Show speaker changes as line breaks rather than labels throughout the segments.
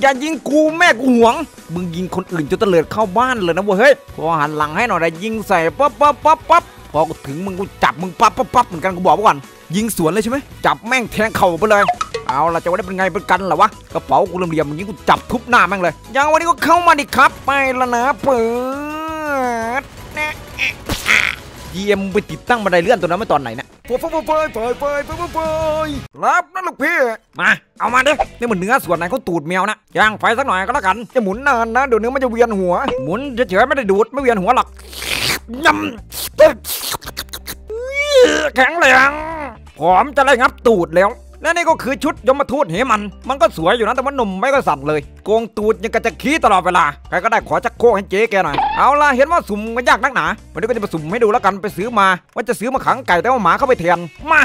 อย่ายิงกูแม่กูหวง มึงยิงคนอื่นจนตะเลิดเข้าบ้านเลยนะเว้ยเฮ้ยพอหันหลังให้หน่อยได้ยิงใส่ปั๊บปั๊บปั๊บปั๊บพอถึงมึงกูจับมึงปั๊บปั๊บปั๊บเหมือนกันกูบอกไว้ก่อนยิงสวนเลยใช่ไหมจับแม่งแทงเข่าไปเลยเอาละจะว่าได้เป็นไงเป็นกันเหรอวะกระเป๋ากูเหลี่ยมๆอย่างนี้กูจับทุบหน้าแม่งเลยยังวันนี้ก็เข้ามาดิครับ ไปล้วนะเปิดนะเยี่ยมไปติดตั้งบันไดเลื่อนตัวนั้นไม่ตอนไหนเนี่ย โฟฟโฟยโฟยโฟยโฟยโฟยโฟยรับนะลูกพี่ มา เอามาดินี่มันเนื้อส่วนไหนเขาตูดแมวนะย่างไฟสักหน่อยก็แล้วกันจะหมุนนานนะเดี๋ยวเนื้อมันจะเวียนหัว หมุนเฉยๆไม่ได้ดูดไม่เวียนหัวหรอกยำแข็งแรงผอมจะได้งับตูดแล้ว และนี่ก็คือชุดยมทูตเหมัน มันก็สวยอยู่นะแต่ว่าหนุ่มไม่ก็สั่นเลย โกงตูดยังกระจะขี้ตลอดเวลา ใครก็ได้ขอจักโคกให้เจ๊แกหน่อย เอาล่ะเห็นว่าสุ่มมันยากนักหนา วันนี้ก็จะไปสุ่มให้ดูแล้วกันไปซื้อมา ว่าจะซื้อมาขังไก่แต่ว่าหมาเข้าไปแทนมา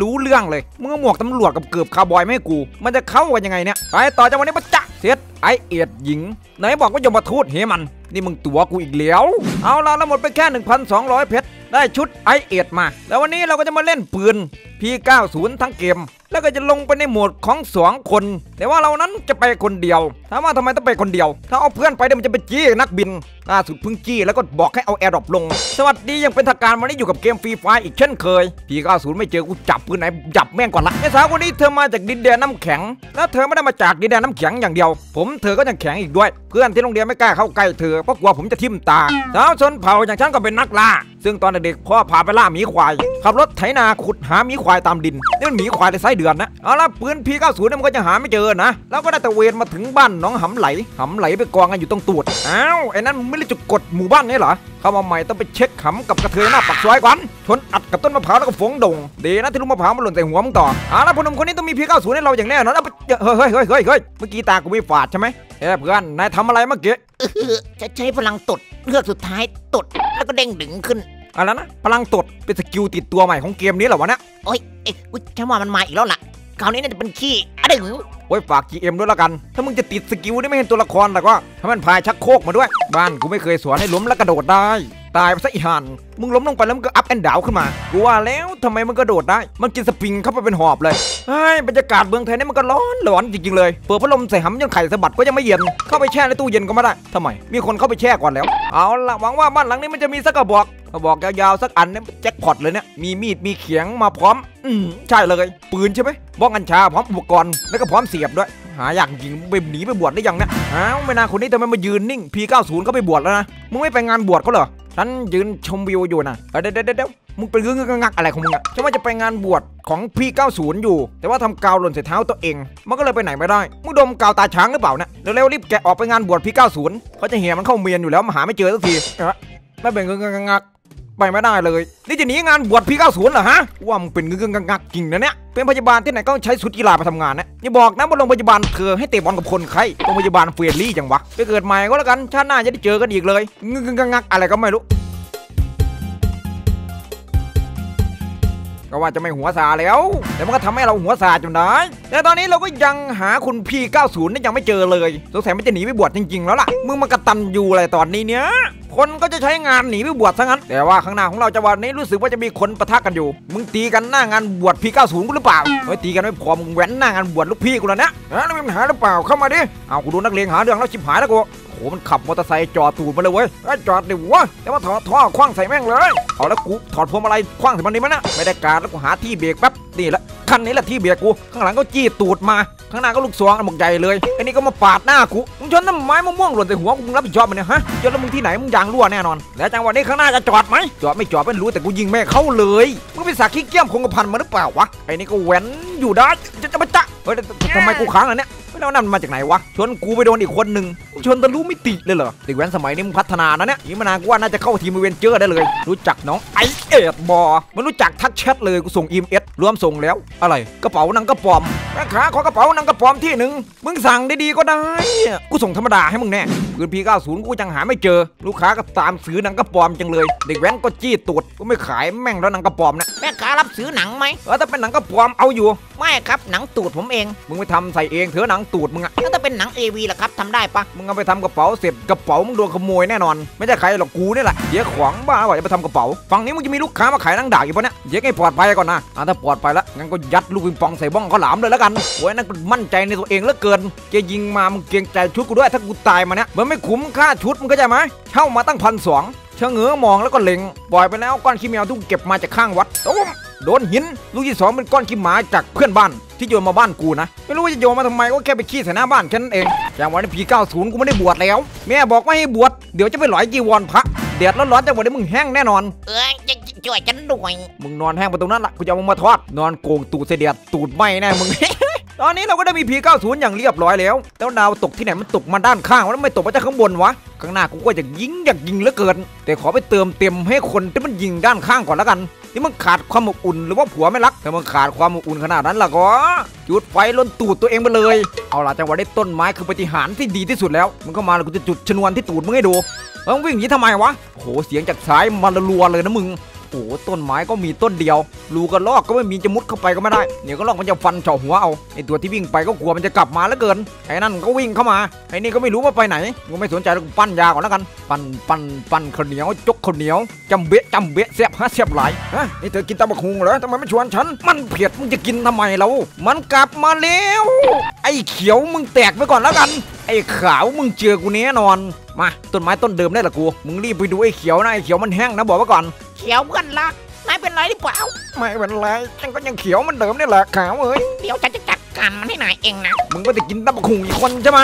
รู้เรื่องเลยมึงเอหมวกตำรวจกับเกือบคาวบอยไม่ให้กู มันจะเข้ากันยังไงเนี่ย ไปต่อจากวันนี้ปะจ๊ะ เซตไอเอ็ดหญิง ไหนบอกว่ายมทูตเหมัน นี่มึงตัวกูอีกแล้ว เอาละแล้วหมดไปแค่ 1,200 เพชร ได้ชุดไอเอ็ดมา แล้ววันนี้เราก็จะมาเล่นปืน P90 ทั้งเกม แล้วก็จะลงไปในโหมดของสองคน แต่ว่าเรานั้นจะไปคนเดียว ถามว่าทำไมต้องไปคนเดียว ถ้าเอาเพื่อนไปเดี๋ยวมันจะไปจี้นักบินล่าสุดเพิ่งจี้แล้วก็บอกให้เอา airdrop ลง สวัสดียังเป็นทางการวันนี้อยู่กับเกม Free Fire อีกเช่นเคย P90 ไม่เจอกูจับปืนไหนจับแม่งก่อนละไอ้สาวคนนี้เธอมาจากดินแดนน้ำแข็ง แล้วเธอไม่ได้มาจากดินแดนน้ำแข็งอย่างเดียวผมเธอก็ยังแข็งอีกด้วย เพื่อนที่โรงเรียนไม่กล้าเข้าใกล้เธอเพราะกลัวผมจะทิ่มตาสาวชนเผ่าอย่างฉันก็เป็นนักล่า ซึ่งตอนเด็กพ่อพาไปล่าหมีควาย ขับรถไถนาขุดหาหมีควายตามดินนี่มันหมีควายในไส้เดือนนะเอาละปืน P90 เนี่ยมันก็จะหาไม่เจอนะแล้วก็ได้ตระเวนมาถึงบ้านน้องหำไหลหำไหลไปกองกันอยู่ตรงตูดอ้าวไอ้นั่นไม่รู้จุดกดหมู่บ้านนี่เหรอเข้ามาใหม่ต้องไปเช็คหำกับกระเทยหน้าปักซอยก่อนชนอัดกับต้นมะพร้าวแล้วก็ฝงดงดีนะที่ลูกมะพร้าวมันหล่นใส่หัวมึงต่อเอาละพนุ่มคนนี้ต้องมี P90 ให้เราอย่างแน่นอนเอาไปเฮ้ยเฮ้ยเฮ้ยเฮ้ยเฮ้ยเมื่อกี้ตากูไม่ฝาดใช่ไหมเอ้ยเพื่อนนายทำอะไรเมื่อกี้
จะใช้พลังตดเลือกสุดท้ายตดแล้วก็เด้งดึงขึ้น
อะไรนะพลังตดเป็นสกิลติดตัวใหม่ของเกมนี้เหรอวะเนี่ย
โอ้ยเอ๊ะอุ๊ยฉันว่ามันมาอีกแล้วล่ะคราวนี้น่าจะเป็นขี้อะดึง
โอ้ยฝาก GM ด้วยละกัน ถ้ามึงจะติดสกิลนี่ไม่เห็นตัวละครแล้วก็ถ้ามันพายชักโครกมาด้วย บ้านกูไม่เคยสอนให้ล้มแล้วกระโดดได้ ตายไปซะอีหันมึงล้มลงไปแล้วมึงก็อัพแอนด์ดาวขึ้นมา กูว่าแล้วทำไมมันกระโดดได้ มันกินสปริงเข้าไปเป็นหอบเลยเฮ้บรรยากาศเมืองไทยนี่มันก็ร้อนร้อนจริงๆเลย เปิดพัดลมใส่หำจนไข่สะบัดก็ยังไม่เย็น เข้าไปแช่ในตู้เย็นก็ไม่ได้ทำไม มีคนเข้าไปแช่ก่อนแล้ว เอาละหวังว่าบ้านหลังนี้มันจะมีสักกระบอกกระบอกยาวๆสักอันเนี่ยแจ็คพอตเลยเนี่ย มีมีดมีเขียงมาพร้อม อืมใช่เลย ปืนใช่ไหมบ้องกัญชาพร้อมอุปกรณ์แล้วก็พร้อมเสียบด้วยหาอย่างจริงไปหนีไปบวชได้ยังเนี่ยอ้าวไม่นานคนนี้ทำไมมายืนนิ่ง P90 ก็ไปบวชแล้วนะ มึงไม่ไปงานบวชเขาเหรอ ฉันยืนชมวิวอยู่นะเอ้ยเดี๋ยวเดี๋ยวเดี๋ยวมึงเป็นเรื่องงักอะไรของมึงอะฉันว่าจะไปงานบวชของพี่ 90 อยู่ แต่ว่าทำกาวหล่นใส่เท้าตัวเอง มันก็เลยไปไหนไม่ได้ มึงดมกาวตาช้างหรือเปล่าเนี่ยเร็วๆรีบแกะออกไปงานบวช P90 เขาจะเหี่ยมันเข้าเมียนอยู่แล้วมาหาไม่เจอสักทีไม่เป็นเรื่องงัก ไปไม่ได้เลย นี่จะหนีงานบวชพี90เหรอฮะ ว่ามึงเป็นเงื้องงักๆจริงนะเนี่ย เป็นพยาบาลที่ไหนก็ใช้ชุดกีฬาไปทำงานนะอย่าบอกนะว่าโรงพยาบาลเธอให้เตะบอลกับคนไข้โรงพยาบาลเฟรนลี่จังวะ ไปเกิดใหม่ก็แล้วกัน ชาติหน้าจะได้เจอกันอีกเลยเงื้องงักอะไรก็ไม่รู้ก็ว่าจะไม่หัวซาแล้ว แต่มันก็ทำให้เราหัวซาจนได้แต่ตอนนี้เราก็ยังหาคุณพี่90นี่ยังไม่เจอเลย สงสัยมันจะหนีไปบวชจริงๆแล้วล่ะ มึงมากระตันอยู่อะไรตอนนี้เนี้ย คนก็จะใช้งานหนีไปบวชซะงั้น แต่ว่าข้างหน้าของเราจังหวะนี้รู้สึกว่าจะมีคนปะทะกันอยู่ มึงตีกันหน้างานบวชพี่90กูหรือเปล่าเฮ้ยตีกันไม่พอมึงแหวนหน้างานบวชลูกพี่กูแล้วนะเฮ้ยแล้วมีปัญหาหรือเปล่าเข้ามาดิเอากูดูนักเลงหาเรื่องแล้วชิบหายแล้วกูโหมันขับมอเตอร์ไซค์จอดตูดมาเลยเว้ยเอ้จอดดิวะแล้วมาถอดท่อคว้างใส่แม่งเลยเอาแล้วกูถอดพวงมาลัยคว้างใส่มันนี่มั้ยนะไม่ได้การแล้วกูหาที่เบรกแป๊บนี่แหละ คันนี้แหละที่เบรกกู ข้างหลังก็จี้ตูดมา ข้างหน้าก็ลูกซองอันบอกใหญ่เลยไอ้นี่ก็มาปาดหน้ากู มึงชนต้นไม้มะม่วงหล่นใส่หัวกูมึงรับผิดชอบมันเนี่ยฮะชนแล้วมึงที่ไหนมึงยางรั่วแน่นอน แล้วจังหวะนี้ข้างหน้าจะจอดไหมจอดไม่จอดไม่รู้แต่กูยิงแม่เข้าเลย มึงเป็นสักขี้เกี้ยมคงกระพันมาหรือเปล่าวะ ไอ้นี่ก็แหวนอยู่ได้จะจะมาจะ เฮ้ยทำไมกูค้างอะเนี่ยไม่แล้วนั่นมาจากไหนวะ ชนกูไปโดนอีกคนหนึ่งมึงชนทะลุมิติเลยเหรอเด็กแว้นสมัยนี้มึงพัฒนานะเนี่ยอีกไมานานกูว่าน่าจะเข้าทีมเวนเจอร์ได้เลย รู้จักน้องไอเอ็ดบอมันรู้จักทักแชทเลยกูส่งอีเอสรวมส่งแล้ว อะไร กระเป๋านังกระปอม แม่ค้าขอกระเป๋านังกระปอมที่หนึ่งมึงสั่งได้ดีก็ได้ กูส่งธรรมดาให้มึงแน่ปืนพี90กูยังหาไม่เจอ ลูกค้าก็ตามซื้อหนังกระปอมจังเลย เด็กแว้นก็จี้ตูดกูไม่ขายแม่งแล้วหนังกระปอมนะ
แม่ค้ารับซื้อหนังไหม
เออถ้าเป็นหนังกระปอมเอาอยู่
ไม่ครับหนังตูดผมเอง
มึงไปทำใส่เองเถอะหนังตูดมึงอะ
แล้วถ้าเป็นหนังเอวีล่ะครับทำได้ปะ
มึงเอาไปทำกระเป๋าเสร็จกระเป๋ามึงโดนขโมยแน่นอน ไม่ใช่ใครหรอกกูนี่แหละเดี๋ยวขวางบ้าว่าจะไปทำกระเป๋าฝั่งนี้มึงจะมีลูกค้ามาขายนั่งด่าอยู่ปะเนี่ยเดี๋ยวให้ปลอดภัยก่อนนะอะถ้าปลอดภัยแล้วงั้นก็ยัดลูกปิงปองใส่บ้องเขาหลามเลยแล้วกันโอ้ยนั่นมั่นใจในตัวเองเหลือเกินจะยิงมามึงเกรงใจชุดกูด้วยถ้ากูตายมาเนี่ยมันไม่คุ้มค่าชุดมึงเข้าใจไหมเช่ามาตั้งพันสองเชงเง้อมองแล้วก็เล็งปล่อยไปแล้วก้อนขี้แมวที่กูเก็บมาจากข้างวัดตุ้มโดนหินลูกที่สองเป็นก้อนขี้หมาจากเพื่อนบ้านที่โยนมาบ้านกูนะ ไม่รู้ว่าจะโยนมาทำไมก็แค่ไปขี้ใส่หน้าบ้านแค่นั้นเองอย่างวันนี้ปี90กูไม่ได้บวชแล้ว แม่บอกไม่ให้บวชเดี๋ยวจะไปหลอยจีวรพระเดือดร้อนๆจังหวะนี้มึงแห้งแน่นอน
เออจะ ช่วยฉันด้วย
มึงนอนแห้งไปตรงนั้นละกูจะเอามึงมาทอด นอนโกงตูดเสยเดียดตูดไหมแน่มึงตอนนี้เราก็ได้มีพี90 อย่างเรียบร้อยแล้ว แล้วดาวตกที่ไหนมันตกมาด้านข้างแล้วไม่ตกมาจากข้างบนวะ ข้างหน้ากูก็อยากยิงอยากยิงเหลือเกิน แต่ขอไปเติมเต็มให้คนที่มันยิงด้านข้างก่อนแล้วกัน นี่มันขาดความอบอุ่นหรือว่าผัวไม่รักถ้ามันขาดความอบอุ่นขนาดนั้นล่ะก็จุดไฟล้นตูดตัวเองไปเลย เอาล่ะจังหวะได้ต้นไม้คือปฏิหารที่ดีที่สุดแล้วมึงเข้ามาแล้วกูจะจุดชนวนที่ตูดมึงให้ดูมึงวิ่งหนีทำไมวะโหเสียงจากซ้ายมารัวเลยนะมึง หต้นไม้ก็มีต้นเดียวรูกระลอกก็ไม่มีจะมุดเข้าไปก็ไม่ได้เดี๋ยวก็ลอกมันจะฟันเจาะหัวเอาไอตัวที่วิ่งไปก็กลัวมันจะกลับมาแล้วเกินไอ้นั่นก็วิ่งเข้ามาไอ้นี่ก็ไม่รู้ว่าไปไหนกูไม่สนใจแล้วกูปั้นยาก่อนแล้วกัน ปั้นปั้นปั้นข้าวเหนียวจกข้าวเหนียวจำเบะจำเบะเสียบฮะเสียบหลายฮะนี่เธอกินตำบักหุงเหรอทำไมไม่ชวนฉัน มันเผ็ดมึงจะกินทำไมเรามันกลับมาแล้วไอ้เขียวมึงแตกไปก่อนแล้วกัน ไอ้ขาวมึงเจอกูแน่นอนมาต้นไม้ต้นเดิมได้ละกู มึงรีบไปดูไอ้เขียวนะไอ้เขียวมันแห้งนะบอกไว้ก่อน
ขียวเพื่อนรักนายเป็นไรหรือเปล่า
ไม่เป็นไรฉันก็ยังเขียวเหมันเดิมนี่แหละขาวเอ้ย
เดี๋ยวฉันจะจัดการมันให้นายเองนะ
มึงก็จะกินตับกหุงอีกคนใช่ไหม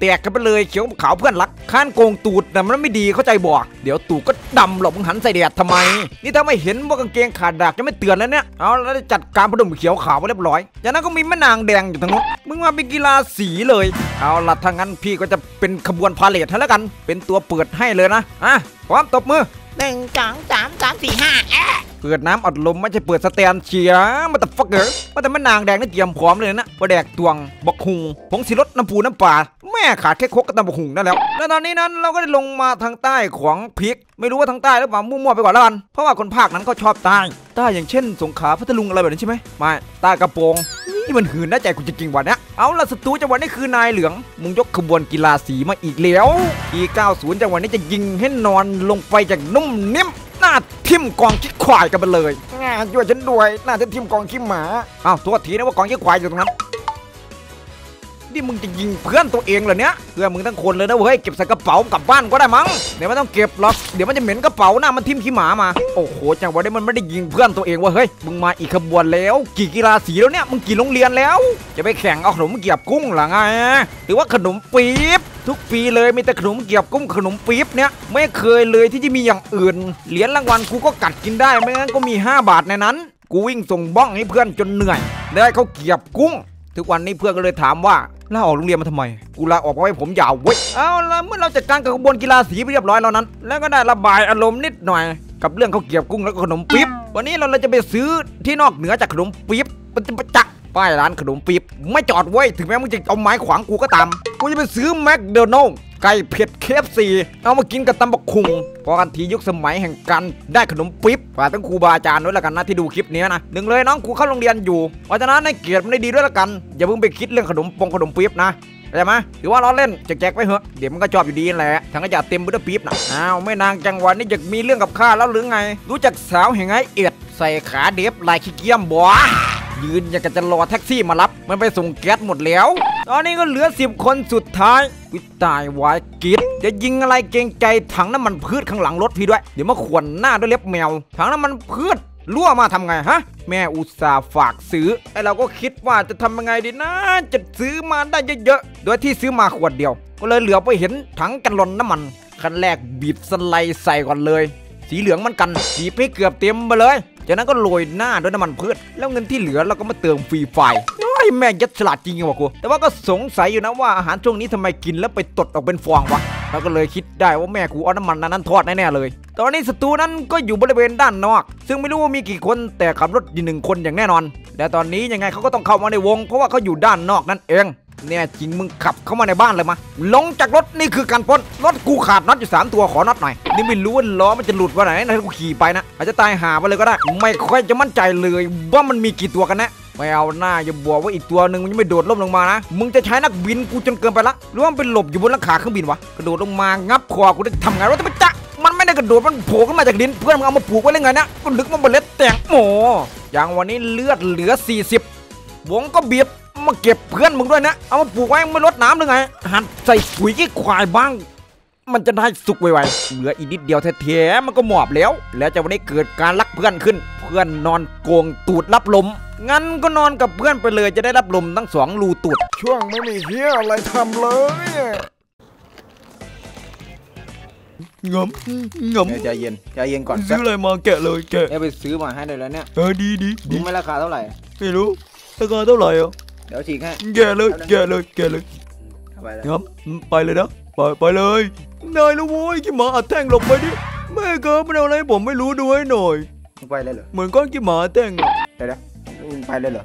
แตกกันไปเลยเขียวขาวเพื่อนรักข้านโกงตูดแต่มันไม่ดีเข้าใจบ่เดี๋ยวตูดก็ดำหลบมึงหันใส่แดดทำไม นี่ถ้าไม่เห็นว่ากางเกงขาดดากจะไม่เตือนแล้วเนี่ยเอาแล้วจัดการพดุมเขียวขาวไว้เรียบร้อยจากนั้นก็มีแม่นางแดงอยู่ทางนู้นมึงมาเป็นกีฬาสีเลย เอาล่ะถ้างั้นพี่ก็จะเป็นขบวนพาเลทให้แล้วกัน เป็นตัวเปิดให้เลยนะอะพร้อมตบมือ
หนึ่งสองสามสามสี่ห้าแอะ
เปิดน้ำอัดลมไม่ใช่เปิดสแตนเชียมาแต่ฟักเกอร์มาแต่แม่นางแดงนี่เตรียมพร้อมเลยนะปลาแดกตวงบักหุงผงสีรสน้ำปูน้ำปลาแม่ขาดแค่คกกับตำบักหุงนั่นแล้ว แล้วตอนนี้นั้นเราก็ได้ลงมาทางใต้ของพริก ไม่รู้ว่าทางใต้หรือเปล่ามั่วๆไปก่อนแล้วกันเพราะว่าคนภาคนั้นเขาชอบใต้ใต้อย่างเช่น สงขลาพัทลุงอะไรแบบนี้ใช่ไหมไม่ใต้กระโปรงนี่มันหืนน่าใจกูจริงๆวันนี้ เอาละศัตรูจังหวะนี้คือนายเหลือง มึงยกขบวนกีฬาสีมาอีกแล้วที90จังหวะนี้จะยิงให้นอนลงไปจากนุ่มนิ่มหน้าทิ่มกองขี้ควายกันไปเลยงานช่วยฉันด้วย น่าจะทิ่มกองขี้หมาอ้าวโทษทีนะว่ากองขี้ควายอยู่ตรงนั้น นี่มึงจะยิงเพื่อนตัวเองเหรอเนี้ยเพื่อนมึงทั้งคนเลยนะเว้ยเก็บใส่กระเป๋ากลับบ้านก็ได้มั้งเดี๋ยวไม่ต้องเก็บหรอกเดี๋ยวมันจะเหม็นกระเป๋าหน้ามันทิ่มขี้หมามาโอ้โหจังหวะนี้มันไม่ได้ยิงเพื่อนตัวเองว่ะเฮ้ยมึงมาอีกขบวนแล้ว กี่กีฬาสีแล้วเนี่ยมึงกี่โรงเรียนแล้ว จะไปแข่งเอาขนมเกียบกุ้งหรอไงหรือว่าขนมปี๊บทุกปีเลยมีแต่ขนมเกียบกุ้งขนมปี๊บเนี่ยไม่เคยเลยที่จะมีอย่างอื่นเหรียญรางวัลกูก็กัดกินได้ไม่งั้นก็มี 5 บาทในนั้น กูวิ่งส่งบ้องให้เพื่อนจนเหนื่อยได้เขาเกียบกุ้ง ทุกวันนี้เพื่อนก็เลยถามว่าลาออกโรงเรียนมาทำไม กูลาออกมาไว้ผมยาวเว้ย เอาละเมื่อเราจัดการกับขบวนกีฬาสีไปเรียบร้อยแล้วนั้น แล้วก็ได้ระบายอารมณ์นิดหน่อย กับเรื่องข้าวเกรียบกุ้งแล้วก็ขนมปี๊บ วันนี้เราเลยจะไปซื้อที่นอกเหนือจากขนมปี๊บมันจะประจักษ์ป้ายร้านขนมปี๊บไม่จอดเว้ย ถึงแม้มึงจะเอาไม้ขวางกูก็ตาม กูจะไปซื้อแมคโดนัลล์ ไก่เผ็ดเคฟซีเอามากินกับตำบักคุงพอกันทียุคสมัยแห่งการได้ขนมปี๊บฝากทั้งครูบาอาจารย์ด้วยละกันนะที่ดูคลิปนี้นะหนึ่งเลยน้องครูเข้าโรงเรียนอยู่เพราะฉะนั้นให้เกียรติมันได้ดีด้วยละกัน อย่าเพิ่งไปคิดเรื่องขนมปงขนมปี๊บนะเข้ไหมหรือว่าล้อเล่นแจกๆไปเหอะเดี๋ยวมันก็ชอบอยู่ดีแหละทั้งก็จะเต็มไปด้วยปี๊บนะอ้าวไม่นางจังหวะนี้อยากมีเรื่องกับข้าแล้วหรือไง รู้จักสาวแห่งไอเอ็ดใส่ขาเด็บลายขี้เกียมบ่ยืนอยากจะรอแท็กซี่มารับ มันไปส่งแก๊สหมดแล้ว ตอนนี้ก็เหลือสิบคนสุดท้ายวิตายวายกิดจะยิงอะไรเกงใจถังน้ำมันพืชข้างหลังรถพี่ด้วย เดี๋ยวมาขวนหน้าด้วยเล็บแมว ถังน้ำมันพืชรั่วมาทำไงฮะ แม่อุตส่าห์ฝากซื้อไอเราก็คิดว่าจะทำยังไงดีนะ จะซื้อมาได้เยอะๆ โดยที่ซื้อมาขวดเดียว ก็เลยเหลือไปเห็นถังแกลลอนน้ำมันคันแรกบีบสไลด์ใส่ก่อนเลย สีเหลืองมันกันบีบให้เกือบเต็มไปเลย จากนั้นก็โรยหน้าด้วยน้ำมันพืช แล้วเงินที่เหลือเราก็มาเติม Free Fire โอ้ยแม่ยัดฉลาดจริงว่ะกูแต่ว่าก็สงสัยอยู่นะว่าอาหารช่วงนี้ทำไมกินแล้วไปตดออกเป็นฟองวะเราก็เลยคิดได้ว่าแม่กูเอาน้ำมันนั้นทอดแน่ๆเลย ตอนนี้ศัตรูนั้นก็อยู่บริเวณด้านนอก ซึ่งไม่รู้ว่ามีกี่คนแต่ขับรถอยู่หนึ่งคนอย่างแน่นอนแต่ตอนนี้ยังไงเขาก็ต้องเข้ามาในวง เพราะว่าเขาอยู่ด้านนอกนั่นเอง เนี่ยจริงมึงขับเข้ามาในบ้านเลยมาลงจากรถนี่คือการปล้นรถกูขาดน็อตอยู่สามตัวขอน็อตหน่อยนี่ไม่รู้ว่าล้อมันจะหลุดวันไหนนะถ้ากูขี่ไปนะอาจจะตายหาไปเลยก็ได้ ไม่ค่อยจะมั่นใจเลยว่ามันมีกี่ตัวกันนะไม่เอาหน้าอย่าบอกว่าอีกตัวหนึ่งมันยังไม่โดดล่มลงมานะ มึงจะใช้นักบินกูจนเกินไปละหรือว่ามันเป็นหลบอยู่บนหลังคาเครื่องบินวะกระโดดลงมางับคอกูได้ทำไงวะแต่มันจะมันไม่ได้กระโดดมันโผล่ขึ้นมาจากดินเพื่อนมึงเอามาปลูกไว้เลยไงนี่ยก็ลึกมันเบลเล็ดแตกโหมอย่างวันนี้เลือดเหลือ 40 วงก็บีบ มาเก็บเพื่อนมึงด้วยนะ เอามาปลูกไว้ไม่ลดน้ำหรือไง หันใส่ปุ๋ยขี้ควายบ้าง มันจะได้สุกไวๆ เหลืออีกนิดเดียวแท้ๆ มันก็หมอบแล้ว แล้วจะวันนี้เกิดการลักเพื่อนขึ้น เพื่อนนอนโกงตูดรับลม งั้นก็นอนกับเพื่อนไปเลยจะได้รับลมทั้งสองรูตูด
ช่วงไม่มีเฮียอะไรทำเลย
งมงม
ใจเย็นใจเย็นก่อน
ซื้ออะไรมาแกะเลยแกะ
เอ้ไปซื้อมาให้เลยแล้วเนี่ย
เออดีดีดี
รู้ไหมราคาเท่าไหร่
ไม่รู้ราคาเท่าไหร่อะ
เดี๋ยวฉีกให้
แกะเลยแกะเลยแกะเลย
เอาไปเลย
งมไปเลยนะไปไปเลยนายนะโว้ยขี้หมาอัดแท่งหลบไปดิแม่เกิดมันเอาอะไรให้ผมไม่รู้ดูให้หน่อย
มึงไปเลยเหรอ
เหมือนก้อนขี้หมาแท่งอะ
เดี๋ยวเดี๋ยวมึงไปเลยเหรอ